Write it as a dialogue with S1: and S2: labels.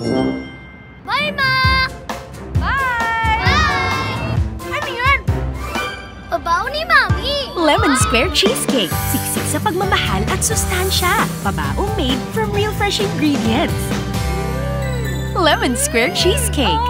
S1: Bye, Ma! Bye! Bye! Ano yun? Pabaw ni Mami! Lemon Square Cheesecake. Siksik sa pagmamahal at sustansya. Pabaw made from real fresh ingredients. Lemon Square Cheesecake.